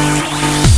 Música